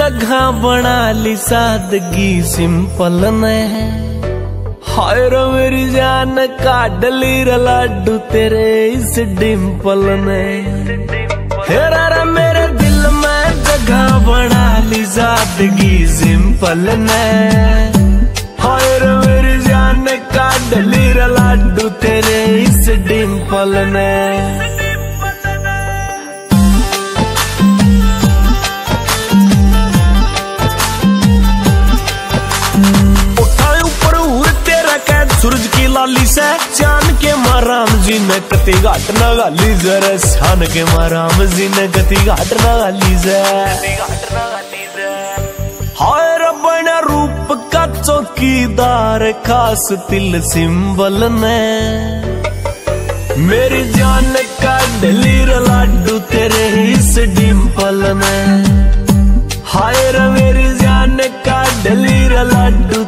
जगह बना ली सादगी सिंपल ने हाय रे मेरी जान, काट ली रे लाडू, तेरे इस डिम्पल ने हेरा रे मेरे दिल में, जगह बना ली सादगी सिंपल ने हाय मेरी जान का ली रे लाडू, तेरे इस डिम्पल ने लाली से। चाँद के माराम जी ने कति घाट न गाली जरे। के माराम जी ने कति घाट न गाली से हाय रबण रूप का चौकीदार, खास तिल सिंबल ने। मेरी जान का डलीर लाडू, तेरे इस डिम्पल ने। हाय मेरी जान का डलीर लाडू